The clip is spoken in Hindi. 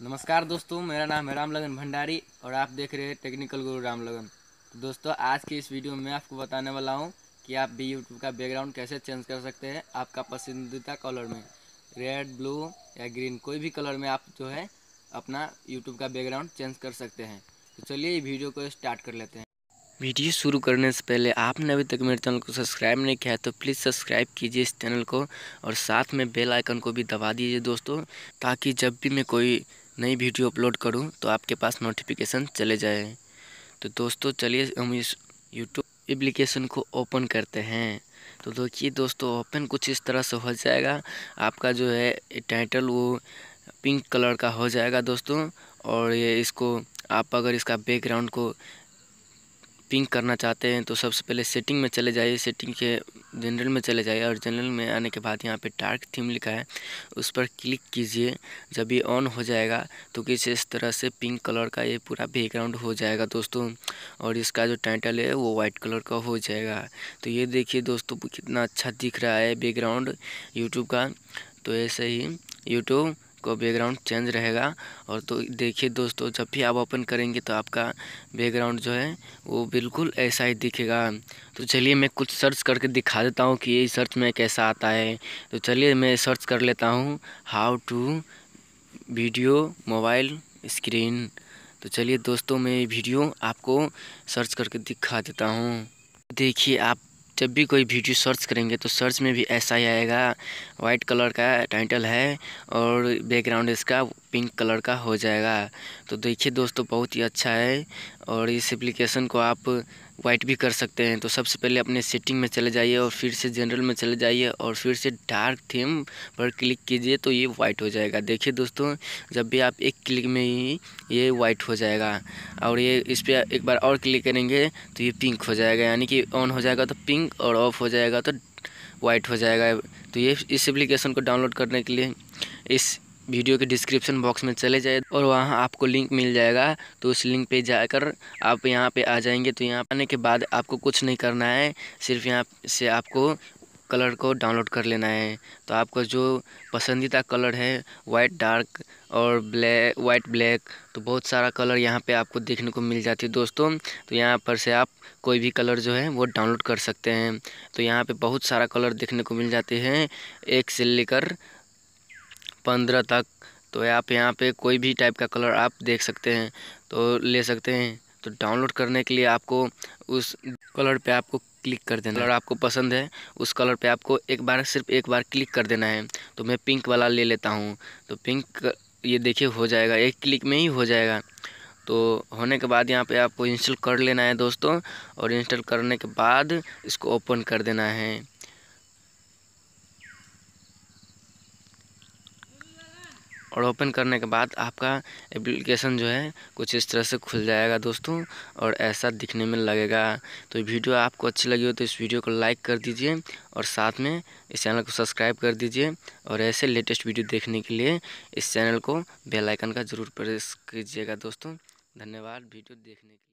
नमस्कार दोस्तों, मेरा नाम है राम लगन भंडारी और आप देख रहे हैं टेक्निकल गुरु राम लगन तो दोस्तों, आज की इस वीडियो में मैं आपको बताने वाला हूँ कि आप भी यूट्यूब का बैकग्राउंड कैसे चेंज कर सकते हैं आपका पसंदीदा कलर में। रेड ब्लू या ग्रीन कोई भी कलर में आप जो है अपना यूट्यूब का बैकग्राउंड चेंज कर सकते हैं। तो चलिए वीडियो को स्टार्ट कर लेते हैं। वीडियो शुरू करने से पहले आपने अभी तक मेरे चैनल को सब्सक्राइब नहीं किया है तो प्लीज़ सब्सक्राइब कीजिए इस चैनल को और साथ में बेल आइकन को भी दबा दीजिए दोस्तों, ताकि जब भी मैं कोई नई वीडियो अपलोड करूँ तो आपके पास नोटिफिकेशन चले जाए। तो दोस्तों, चलिए हम इस यूट्यूब एप्लीकेशन को ओपन करते हैं। तो देखिए दोस्तों ओपन कुछ इस तरह से हो जाएगा। आपका जो है टाइटल वो पिंक कलर का हो जाएगा दोस्तों। और ये इसको आप अगर इसका बैकग्राउंड को पिंक करना चाहते हैं तो सबसे पहले सेटिंग में चले जाइए। सेटिंग के जनरल में चले जाइए और जनरल में आने के बाद यहाँ पे डार्क थीम लिखा है। उस पर क्लिक कीजिए, जब ये ऑन हो जाएगा तो किसी इस तरह से पिंक कलर का ये पूरा बैकग्राउंड हो जाएगा दोस्तों? और इसका जो टाइटल है, वो वाइट कलर का हो जाएगा। तो ये देखिए दोस्तों, कितना अच्छा दिख रहा है बैकग्राउंड यूट्यूब का। तो ऐसे ही यूट्यूब को बैकग्राउंड चेंज रहेगा। और तो देखिए दोस्तों, जब भी आप ओपन करेंगे तो आपका बैकग्राउंड जो है, वो बिल्कुल ऐसा ही दिखेगा। तो चलिए मैं कुछ सर्च करके दिखा देता हूँ कि ये सर्च में कैसा आता है। तो चलिए मैं सर्च कर लेता हूँ how to video mobile screen तो चलिए दोस्तों, मैं वीडियो आपको सर्च करके दिखा देता हूँ। देखिए आप जब भी कोई वीडियो सर्च करेंगे तो सर्च में भी ऐसा ही आएगा। वाइट कलर का टाइटल है और बैकग्राउंड इसका पिंक कलर का हो जाएगा। तो देखिए दोस्तों, बहुत ही अच्छा है और इस एप्लीकेशन को आप वाइट भी कर सकते हैं। तो सबसे पहले अपने सेटिंग में चले जाइए और फिर से जनरल में चले जाइए और फिर से डार्क थीम पर क्लिक कीजिए तो ये वाइट हो जाएगा। देखिए दोस्तों, जब भी आप एक क्लिक में ही ये वाइट हो जाएगा और ये इस पर एक बार और क्लिक करेंगे तो ये पिंक हो जाएगा। यानी कि ऑन हो जाएगा तो पिंक और ऑफ़ हो जाएगा तो वाइट हो जाएगा। तो ये इस एप्लीकेशन को डाउनलोड करने के लिए इस वीडियो के डिस्क्रिप्शन बॉक्स में चले जाए और वहाँ आपको लिंक मिल जाएगा। तो उस लिंक पे जाकर आप यहाँ पे आ जाएँगे। तो यहाँ आने के बाद आपको कुछ नहीं करना है। सिर्फ़ यहाँ से आपको कलर को डाउनलोड कर लेना है। तो आपका जो पसंदीदा कलर है वाइट डार्क और ब्लैक वाइट ब्लैक तो बहुत सारा कलर यहाँ पे आपको देखने को मिल जाती है दोस्तों। तो यहाँ पर से आप कोई भी कलर जो है, वो डाउनलोड कर सकते हैं। तो यहाँ पे बहुत सारा कलर देखने को मिल जाते हैं। एक से लेकर पंद्रह तक तो आप यहाँ पे कोई भी टाइप का कलर आप देख सकते हैं तो ले सकते हैं। तो डाउनलोड करने के लिए आपको उस कलर पे आपको क्लिक कर देना कलर आपको पसंद है, उस कलर पे आपको एक बार, सिर्फ़ एक बार क्लिक कर देना है। तो मैं पिंक वाला ले लेता हूँ। तो पिंक ये देखिए, हो जाएगा। एक क्लिक में ही हो जाएगा। तो होने के बाद यहाँ पे आपको इंस्टॉल कर लेना है दोस्तों, और इंस्टॉल करने के बाद इसको ओपन कर देना है। और ओपन करने के बाद आपका एप्लीकेशन जो है कुछ इस तरह से खुल जाएगा दोस्तों और ऐसा दिखने में लगेगा। तो वीडियो आपको अच्छी लगी हो तो इस वीडियो को लाइक कर दीजिए और साथ में इस चैनल को सब्सक्राइब कर दीजिए और ऐसे लेटेस्ट वीडियो देखने के लिए इस चैनल को बेलाइकन का ज़रूर प्रेस कीजिएगा दोस्तों। धन्यवाद वीडियो देखने के